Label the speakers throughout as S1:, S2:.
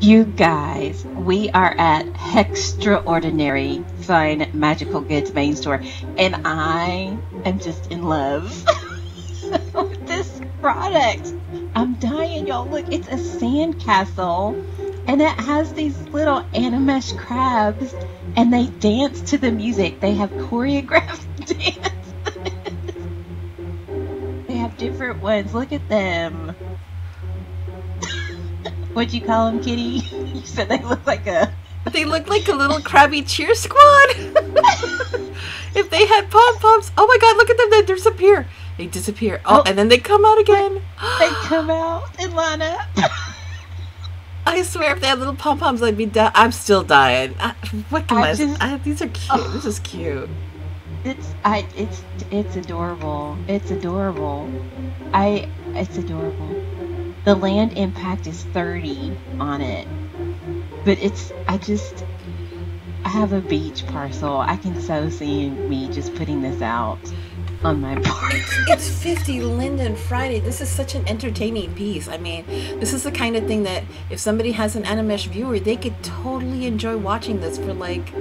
S1: You guys, we are at Hextraordinary Fine Magical Goods main store, and I am just in love with this product. I'm dying, y'all. Look, it's a sand castle, and it has these little animesh crabs, and they dance to the music. They have choreographed dance. they have different ones. Look at them. What'd you call them, Kitty? You said they look like a.
S2: They look like a little crabby cheer squad. if they had pom poms, oh my god, look at them! They disappear. They disappear. Oh,
S1: Oh.
S2: and then they come out again.
S1: They come out and line up.
S2: I swear, if they had little pom poms, I'd be dying. I'm still dying. I, what can I?
S1: I just-
S2: I, these are cute. This is cute.
S1: It's I. It's it's adorable. It's adorable. I. It's adorable. The land impact is thirty on it, but it's. I just. I have a beach parcel. I can so see me just putting this out on my porch.
S2: It's 50 Linden Friday. This is such an entertaining piece. I mean, this is the kind of thing that if somebody has an Animesh viewer, they could totally enjoy watching this for like,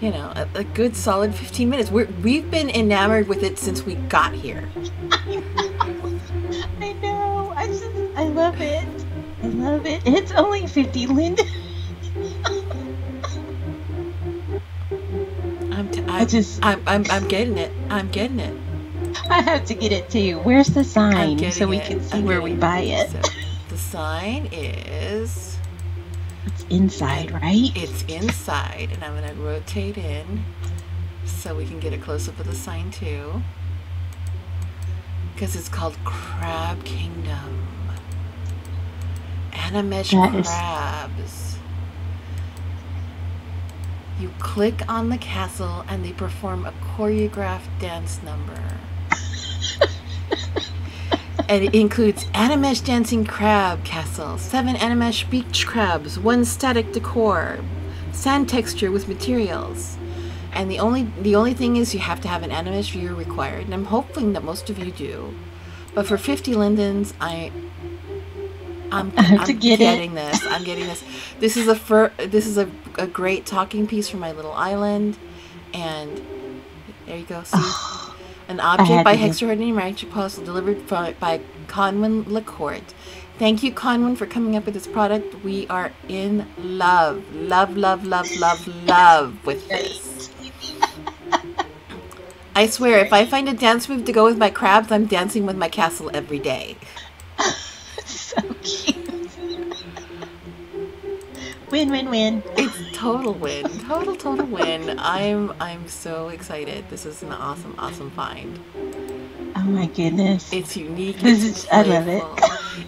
S2: you know, a, a good solid 15 minutes. We're, we've been enamored with it since we got here.
S1: I know. I just. I love it. I love it. It's only fifty, Linden.
S2: I'm, t-
S1: I just.
S2: I'm, I'm, I'm getting it. I'm getting it.
S1: I have to get it too. Where's the sign so we
S2: it.
S1: can see
S2: I'm
S1: where we buy it?
S2: So, the sign is
S1: It's inside, right?
S2: it's inside, and I'm gonna rotate in so we can get a close up of the sign too. Because it's called Crab Kingdom. Animesh
S1: That is-
S2: crabs. You click on the castle and they perform a choreographed dance number. and it includes Animesh Dancing Crab Castle, seven Animesh Beach Crabs, one static decor, sand texture with materials. And the only the only thing is you have to have an Animesh viewer required, and I'm hoping that most of you do. But for 50 lindens, I I'm, I'm
S1: get it.
S2: getting this. I'm getting this. This is a fir- this is a, a great talking piece for my little island, and there you go. See, an object by Hextraordinary Magic Puzzle delivered by, by Conwin Lacourt. Thank you, Conwin, for coming up with this product. We are in love, love, love, love, love, love with this. I swear, if I find a dance move to go with my crabs, I'm dancing with my castle every day.
S1: so cute. Win, win, win.
S2: It's total win, total total win. I'm I'm so excited. This is an awesome awesome find.
S1: Oh my goodness.
S2: It's unique.
S1: This is- I love it.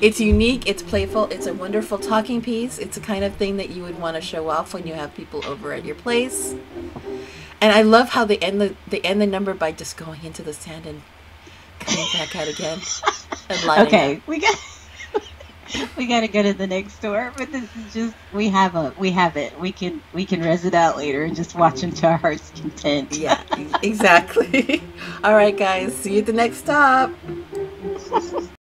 S2: It's unique. It's playful. It's a wonderful talking piece. It's the kind of thing that you would want to show off when you have people over at your place. And I love how they end the they end the number by just going into the sand and coming back out again. And
S1: okay,
S2: up.
S1: we got we got to go to the next door, but this is just we have a we have it. We can we can res it out later and just watch them to our heart's content.
S2: Yeah, exactly. All right, guys. See you at the next stop.